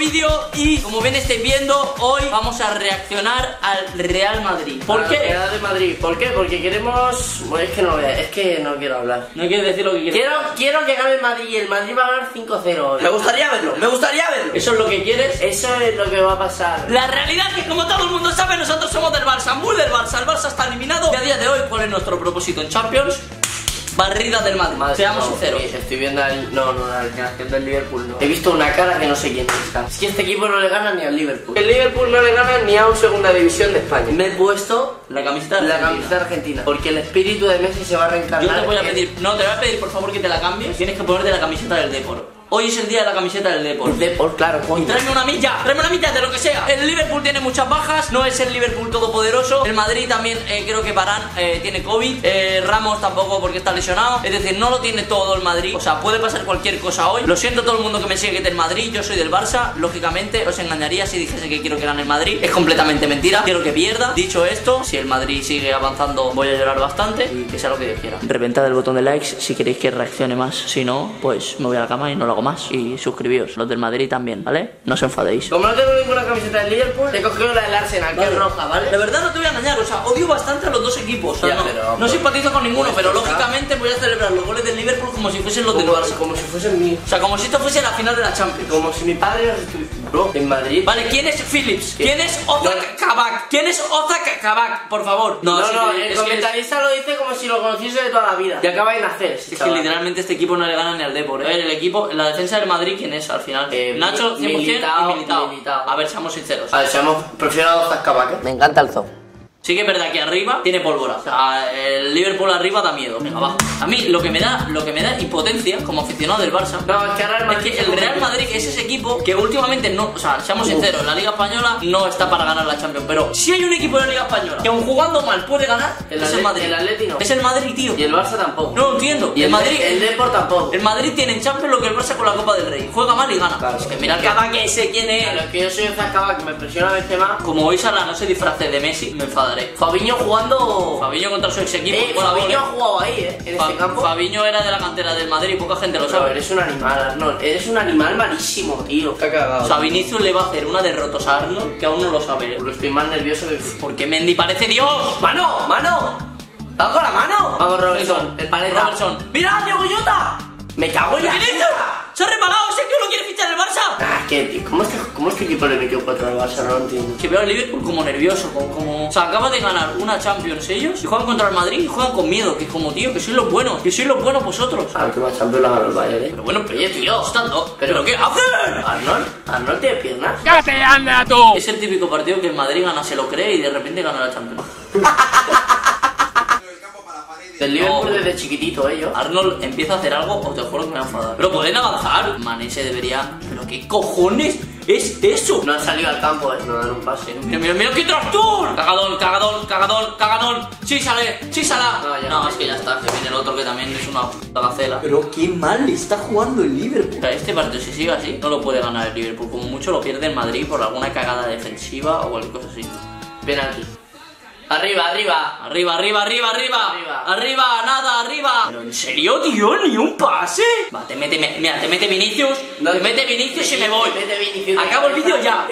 vídeo y como ven estáis viendo, hoy vamos a reaccionar al Real Madrid. ¿Por Al qué? Real de Madrid. ¿Por qué? Porque queremos. Bueno, es que no, es que no quiero hablar. No quieres decir lo que quieres. Quiero, quiero que gane el Madrid y el Madrid va a ganar 5-0 hoy. Me gustaría verlo, me gustaría verlo. ¿Eso es lo que quieres? Eso es lo que va a pasar. La realidad es que como todo el mundo sabe, nosotros somos del Barça, muy del Barça. El Barça está eliminado y a día de hoy, ¿cuál es nuestro propósito en Champions? Barrida del Madrid. Madre, Seamos no, sinceros. sí, Estoy viendo al. No, no, la alineación del Liverpool no. He visto una cara que no sé quién es. Es que este equipo no le gana ni al Liverpool. El Liverpool no le gana ni a un segunda división de España. Me he puesto La camiseta la camiseta argentina. Porque el espíritu de Messi se va a reencarnar. Yo te voy a pedir, no, te voy a pedir por favor que te la cambies. Tienes que ponerte la camiseta del Depor. Hoy es el día de la camiseta del Depor. El Depor, claro, coño. Tráeme una milla, tráeme una milla de lo que sea. El Liverpool tiene muchas bajas, no es el Liverpool todopoderoso. El Madrid también eh, creo que Barán eh, tiene COVID. Eh, Ramos tampoco porque está lesionado. Es decir, no lo tiene todo el Madrid. O sea, puede pasar cualquier cosa hoy. Lo siento a todo el mundo que me sigue que es del Madrid. Yo soy del Barça. Lógicamente os engañaría si dijese que quiero que gane el Madrid. Es completamente mentira. Quiero que pierda. Dicho esto, si el Madrid sigue avanzando, voy a llorar bastante y que sea lo que Dios quiera. Reventad el botón de likes si queréis que reaccione más. Si no, pues me voy a la cama y no lo hago más. Y suscribíos. Los del Madrid también, ¿vale? No os enfadéis. Como no tengo ninguna camiseta del Liverpool, he cogido la del Arsenal, que es roja, ¿vale? De verdad no te voy a engañar, o sea, odio bastante a los dos equipos. O sea, Ya, no, pero- no simpatizo con ninguno, Pues pero lógicamente voy a celebrar los goles del Liverpool como si fuesen los del Como, Barça. como si fuesen mi. O sea, como si esto fuese la final de la Champions. Como si mi padre los estuviese. Bro, en Madrid. Vale, ¿quién es Phillips? ¿Quién es Ozak Kabak? ¿Quién es Ozak Kabak? Por favor. No, no, sí, el es que- comentarista lo dice como si lo conociese de toda la vida. Y acaba de nacer. ese Es que chaval. literalmente este equipo no le gana ni al Depor. A ver, el equipo, la defensa del Madrid, ¿quién es al final? Eh, Nacho, 100% Militao, y Militao. Militao. A ver, seamos sinceros. A ver, seamos. Prefiero a Zascabac. Me encanta el zoo. Sí que es verdad que arriba tiene pólvora. O sea, el Liverpool arriba da miedo. Venga, abajo. A mí lo que me da, lo que me da impotencia como aficionado del Barça. No, es que el Es que el Real Madrid es ese equipo que últimamente no, o sea, seamos sinceros, la Liga Española no está para ganar la Champions, pero si hay un equipo de la Liga Española que aun jugando mal puede ganar, El es el Madrid. el Atleti no. Es el Madrid, tío. Y el Barça tampoco. No lo entiendo. Y el, el, Madrid, El Depor tampoco. el Madrid tiene en Champions lo que el Barça con la Copa del Rey. Juega mal y gana. Claro. Es que mira el que sé quién es. Claro, es que yo soy el Zascabac que me presiona Benzema. Como hoy Salah no se disfrace de Messi, me Fabiño jugando. Fabiño contra su ex equipo. Eh, Fabiño ha jugado ahí, eh. En Fa- este campo. Fabiño era de la cantera del Madrid, poca gente lo Pero sabe. eres un animal, Arnold. Eres un animal malísimo, tío. Ha cagado. O sea, Vinicius le va a hacer una derrota a Arnold que aún no lo sabe. Porque estoy más nervioso que. Porque Mendy parece Dios. ¡Mano! ¡Mano! ¡Dale con la mano! Vamos, Robertson, el paleta. Robertson. ¡Mira, Diego Jota! ¡Me cago en la ¿Quién es? ¡Se ha repagado! ¡Sé que lo quiere fichar el Barça! Ah, que, tío, ¿cómo, este, ¿cómo este equipo le metió 4 al Barça? No lo entiendo. Que veo al Liverpool como nervioso, como, como... O sea, acaba de ganar una Champions ellos y juegan contra el Madrid y juegan con miedo, que es como, tío, que sois los buenos, que sois los buenos vosotros. La última Champions la ganó el Bayern, eh. Pero bueno, pero oye, tío, están dos. ¿Pero qué hacen? Arnold, Arnold tiene piernas. Es el típico partido que el Madrid gana, se lo cree y de repente gana la Champions. Del Liverpool No. desde chiquitito, eh, yo. Arnold empieza a hacer algo, os te juro que me va a enfadar. Pero pueden avanzar. Mané se debería. ¿Pero qué cojones es eso? No han salido al campo, eh. No dan un pase. Mira, mira, mira, qué tractor. Cagadón, cagadón, cagadón, cagadón. Sí, sale, sí, sala. No, ya no, no. es que ya está, que viene el otro que también es una puta gacela. Pero qué mal está jugando el Liverpool. O sea, este partido, si sigue así, no lo puede ganar el Liverpool. Como mucho lo pierde el Madrid por alguna cagada defensiva o cualquier cosa así. Penalti. Arriba, arriba. Arriba, arriba, arriba, arriba. Arriba. Arriba, nada, arriba. Pero en serio, tío, ni un pase. Va, te mete, me- mira, te mete Vinicius. No, te mete Vinicius y me voy. Te mete Vinicius. Acabo el vídeo ya.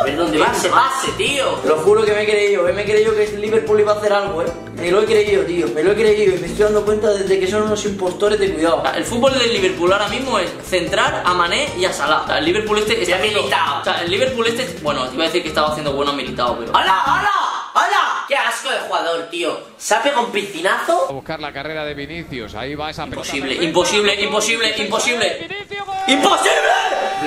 A ver dónde va ese pase, tío. Te lo juro que me he creído, eh, me he creído que el Liverpool iba a hacer algo, eh. Me lo he creído, tío, me lo he creído y me estoy dando cuenta desde que son unos impostores de cuidado. Sea, El fútbol del Liverpool ahora mismo es centrar a Mané y a Salah. O sea, el Liverpool este está Militao. O sea, el Liverpool este, bueno, te iba a decir que estaba haciendo bueno a Militao, pero ¡Hala, hala! ¡Hala! ¡Qué asco de jugador, tío! Sape con piscinazo. A buscar la carrera de Vinicius. Ahí va esa imposible, imposible, imposible, imposible. ¡Imposible!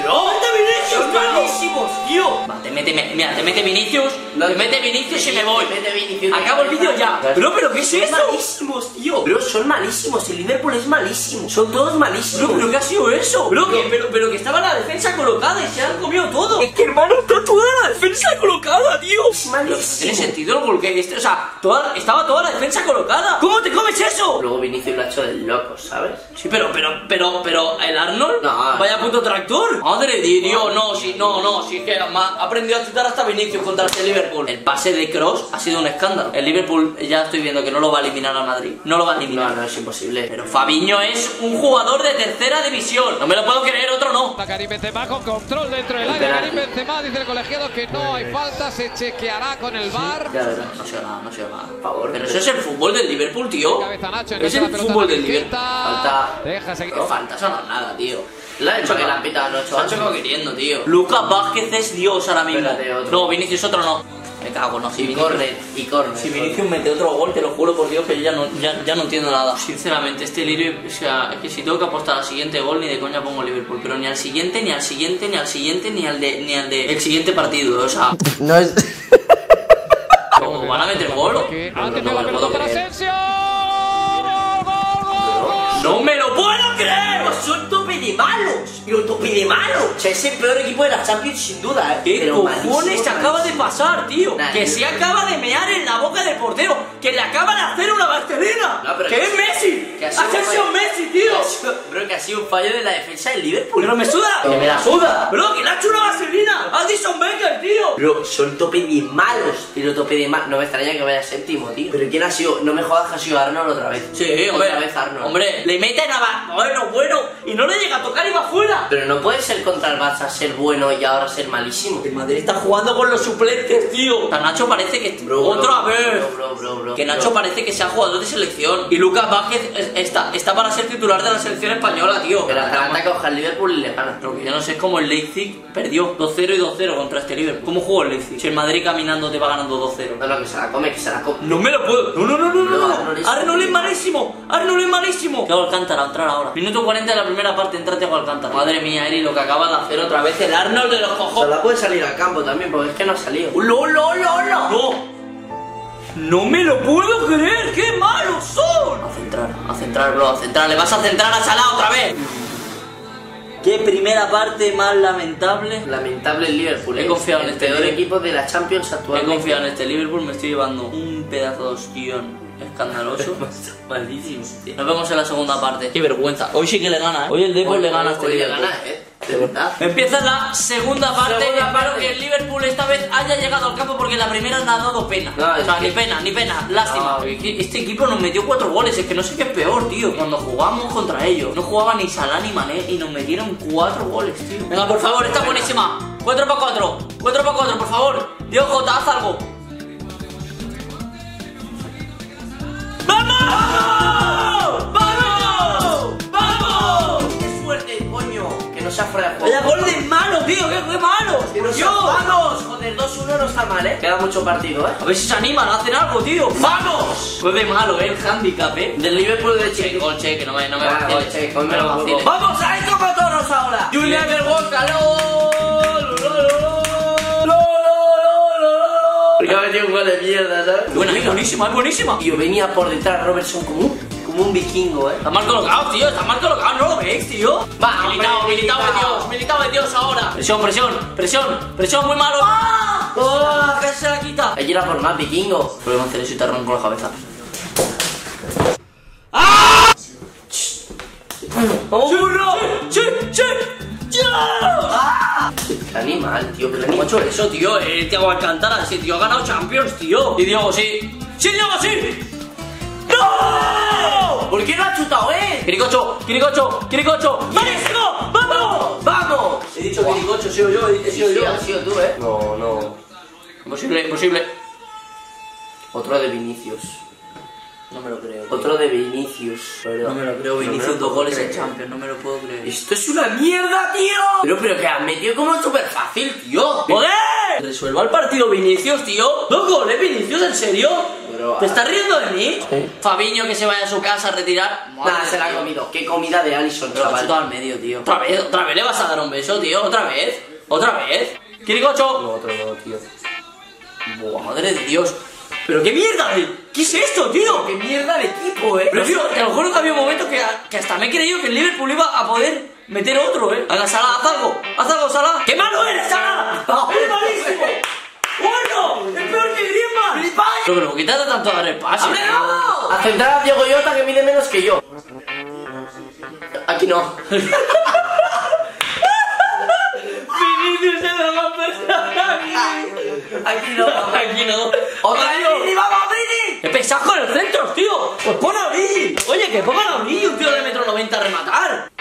¡Bro! Vinicius, malísimos, tío. Va, te mete, me- mira, te mete Vinicius, No, te mete Vinicius y me voy. Mete. Acabo el vídeo ya. Bro, pero ¿qué es eso? malísimos, tío. Son malísimos. El Liverpool es malísimo. Son todos malísimos. Bro, pero ¿qué ha sido eso? Bro, que, pero, pero que estaba la defensa colocada y se han comido todo. Es que hermano, está toda la defensa colocada, tío. Es malísimo. Tiene sentido el gol que este, o sea, toda, estaba toda la defensa colocada. ¿Cómo te comes eso? Luego Vinicius lo ha hecho del loco, ¿sabes? Sí, pero, pero, pero, pero, el Arnold, No. vaya puto tractor. Madre de Dios, no, sí, no, no, sí que ha aprendido a chutar hasta Vinicius contra este Liverpool. El pase de Cross ha sido un escándalo. El Liverpool ya estoy viendo que no lo va a eliminar a Madrid. No lo va a eliminar. No, no, es imposible. Pero Fabiño es un jugador de tercera división. No me lo puedo creer, otro no. Karim Benzema con control dentro del El área. Karim Benzema dice el colegiado que no hay falta, se chequeará con el VAR. Ya verás. No sé nada, no sé nada. Por favor. Pero eso es el fútbol del Liverpool, tío. Nacho, Es el la fútbol la del Liverpool. Falta. Deja seguir. No falta, eso no es nada, tío. Le ha hecho que la han pitado, hecho Se ha hecho queriendo, tío. Lucas Vázquez es Dios ahora mismo. Espérate. No, Vinicius otro no. Me cago, no. Si Y Vinicius, corner, y corner. si Vinicius mete otro gol, te lo juro por Dios que yo ya no, ya, ya no entiendo nada. Sinceramente, este Liverpool, o sea, es que si tengo que apostar al siguiente gol, ni de coña pongo Liverpool. Pero ni al siguiente, ni al siguiente, ni al siguiente, ni al de, ni al de el siguiente partido. O sea, No es. ¿cómo van a meter gol? No, no, no me puedo creer. ¡No me lo puedo creer! ¡Son tope de malos! ¡Pero tope de malos! O sea, es el peor equipo de la Champions sin duda, ¿eh? ¿Qué Pero cojones malísimo, acaba de pasar, tío? Nah, que se acaba de mear en la boca del portero, que le acaba de hacer una pero ¡Que es Messi! que ha ¡Ha sido un sido fallo- Messi, tío! Que ha sido- Bro, que ha sido un fallo de la defensa del Liverpool. ¡Pero me suda! Que me la suda. ¡Bro, que le ha hecho una vaselina! ¡Addison Becker, tío! Bro, son tope de malos. Pero tope de malos. No me extraña que vaya séptimo, tío. Pero ¿quién ha sido? No me jodas que ha sido Arnold otra vez. Sí, hombre. Otra vez Arnold. Hombre, le meten a... Bueno, bueno, y no le llega a tocar y va fuera. Pero no puede ser contra el Barça ser bueno y ahora ser malísimo. El Madrid está jugando con los suplentes, tío. Nacho parece que... Bro, ¡Otra bro, vez! Bro, Que Nacho parece que sea jugador de selección. Y Lucas Vázquez es- está, está para ser titular de la selección española, tío. Pero Atalanta coja al Liverpool y le gana. Lo que yo no sé es cómo el Leipzig perdió 2-0 y 2-0 contra este Liverpool. ¿Cómo jugó el Leipzig? Si el Madrid caminando te va ganando 2-0. No, no, que se la come, que se la come. No me lo puedo. No, no, no, no, no. No, no. Arnold es- Arnold es malísimo. Arnold es malísimo. Thiago Alcántara, a entrar ahora. Minuto 40 de la primera parte, entra Thiago Alcántara. Madre mía, Eri, lo que acaba de hacer otra vez el Arnold de los cojones. la puede salir al campo también, porque es que no ha salido. ¡Lo, lo, lo, lo! ¡No! ¡No me lo puedo creer! ¡Qué malos son! A centrar, a centrar, bro, a centrar. Le vas a centrar a Salah otra vez. ¡Qué primera parte más lamentable! Lamentable el Liverpool. He ¿eh? confiado en el este peor Liverpool. equipo de la Champions He actualmente. confiado en este Liverpool, me estoy llevando un pedazo de ostión escandaloso. Malísimo. tío. Nos vemos en la segunda parte. Qué vergüenza. Hoy sí que le gana, ¿eh? Hoy el Depor le gana a este Hoy le Liverpool. gana, eh. De verdad. Empieza la segunda parte. Segunda Espero parte. que el Liverpool esta vez haya llegado al campo porque la primera le ha dado pena. No, o es sea, que- ni pena, ni pena. Lástima. No. Es que Este equipo nos metió cuatro goles. Es que no sé qué es peor, tío. Cuando jugamos contra ellos, no jugaba ni Salah ni Mané y nos metieron cuatro goles, tío. Venga, por favor, está buenísima. 4 para 4. 4 para 4, por favor. Dios Jota, haz algo. ¡Vamos! Coño! Que no se ha fuera de Vaya juego. gol de malo, tío, qué, qué malo. Se Dios. ¡Vamos! Joder, 2-1 no está mal, eh. Queda mucho partido, eh. A ver si se animan a hacer algo, tío. ¡Vamos! Fue de malo, eh, el handicap, eh. Del Liverpool de Che, Che. gol, che, que no me, no me Ah, gol, che, gol, No me gol, vaciles. ¡Vamos a ir como toros ahora! You never walk Porque ha metido un gol de mierda, ¿sabes? Buena, es buenísima, es buenísima. Tío, venía por detrás Robertson como un, como un vikingo, eh. Está mal colocado, tío, está mal colocado, no lo veis, tío. Va, militado, militado de. Dios, militado de Dios ahora. Presión, presión, presión, presión muy malo. ¡Ah! ¡Oh! ¡Que se la quita! Hay que ir a por más vikingo. Podemos hacer eso y te arranco la cabeza. ¡Vamos, ¡Churro! ¡Sí, sí! ¡Ya! Qué animal, tío, qué ¿Cómo ha hecho eso, tío? El Thiago Alcántara, ese tío ha ganado Champions, tío. Y Diego, sí. ¡Sí, Diego, sí! ¿Por qué no ha chutado él? Quiricocho, Quiricocho, Quiricocho. ¡Vamos! ¡Vamos! He dicho Quiricocho, he sido yo, he sido Sí, yo. has sido tú, eh. No, no. Imposible, imposible. Otro de Vinicius. No me lo creo. Otro de Vinicius. No me lo creo, me Vinicius lo dos puedo goles en creer. Champions, no me lo puedo creer. Esto es una mierda, tío. Pero, pero que han metido como súper fácil, tío. ¡Joder! Resuelva el partido Vinicius, tío. Dos goles, Vinicius, ¿en serio? Pero, ¿Te estás riendo de mí? Sí. Fabiño que se vaya a su casa a retirar. Nada, se la ha comido. Qué comida de ha chaval. chutado al medio, tío. ¿Otra vez? ¿Otra vez le vas a dar un beso, tío? ¿Otra vez? ¿Otra vez? ¿Quiricocho? No, otro no, tío. Buah, madre de Dios. ¿Pero qué mierda de... ¿Qué es esto, tío? Qué mierda de equipo, eh. Pero tío, te lo juro que había un momento que, que hasta me he creído que el Liverpool iba a poder meter otro, ¿eh? Haga Salah, haz algo, haz algo, Salah. ¡Qué malo eres, Salah! ¡Eres malísimo! Tío! ¡Es peor que Griezmann! Pero, pero, ¿qué te hace tanto dar el pase? ¡Ábrelo! A centrar a Diego Llota que mide menos que yo. Aquí no. Vinicius es el más Aquí no. Aquí no. ¡Otra! Vini, vamos, Vini! ¡Qué pesado con el centro, tío! ¡Pues pon a Origi! Oye, que pongan a Origi, un tío de metro 90 a rematar.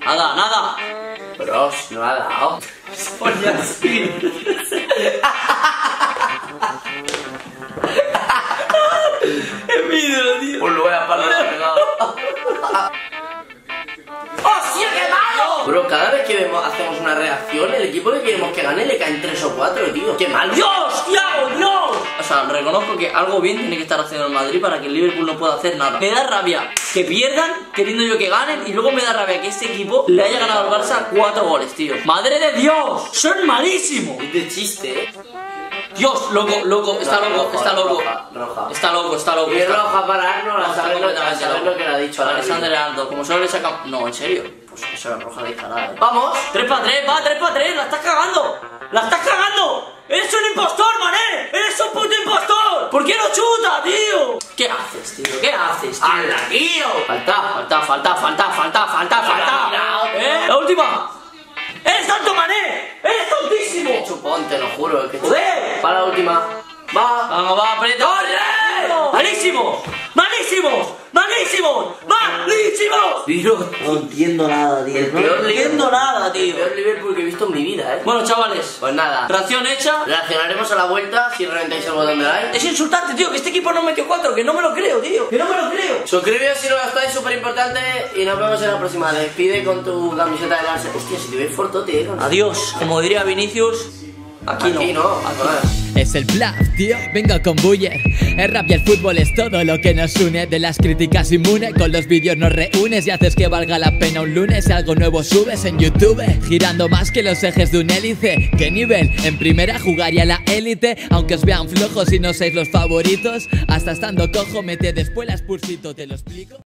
Nada, nada. Bros, no ha dado. Oye, así. Caen 3 o 4, tío. ¡Qué mal! ¡Dios, Thiago, Dios! O sea, reconozco que algo bien tiene que estar haciendo el Madrid para que el Liverpool no pueda hacer nada. Me da rabia que pierdan, queriendo yo que ganen, y luego me da rabia que este equipo le haya ganado al Barça 4 goles, tío. ¡Madre de Dios! ¡Son malísimos! Es de chiste, eh. Dios, loco, loco, está Roja, loco, está loco. roja, roja. Está loco, está loco. Y es está- roja para Arnold, No, a saber lo- que le ha dicho Alexander Arnold, como solo le saca. No, en serio. Pues eso es roja de disparada, eh. ¡Vamos! 3 para 3, va, 3 para 3, la estás cagando. La estás cagando. Eres un impostor, mané. Eres un puto impostor. ¿Por qué no chuta, tío? ¿Qué haces, tío? ¿Qué haces, tío? ¡Hala, tío! Falta, falta, falta, falta, falta, falta, falta. ¿Eh? La última. ¡Eres tonto, mané! ¡Eres tontísimo! Chupón, te lo juro. Que ¡Joder! Para la última. Va. Vamos, va, aprieta. ¡Malísimos! ¡Malísimos! ¡Malísimos! ¡Malísimos! Tío. No entiendo nada, tío. No peor entiendo nada, El tío. peor Liverpool que he visto en mi vida, eh. Bueno, chavales, Pues nada. reacción hecha. Reaccionaremos a la vuelta si reventáis el botón de like. Es insultante, tío, que este equipo no metió cuatro, que no me lo creo, tío. Que no me lo creo. Suscribíos si no lo estáis, súper importante. Y nos vemos en la próxima. Despide con tu camiseta de Barça. Hostia, si te ves fortote, eh. Adiós. Como diría Vinicius, aquí no. Aquí no. Aquí. Es el bluff, tío, vengo con Buller El rap y el fútbol es todo lo que nos une De las críticas inmune, con los vídeos nos reúnes Y haces que valga la pena un lunes Si algo nuevo subes en YouTube Girando más que los ejes de un hélice ¿Qué nivel? En primera jugaría la élite Aunque os vean flojos y no seis los favoritos Hasta estando cojo, mete después las pursito, te lo explico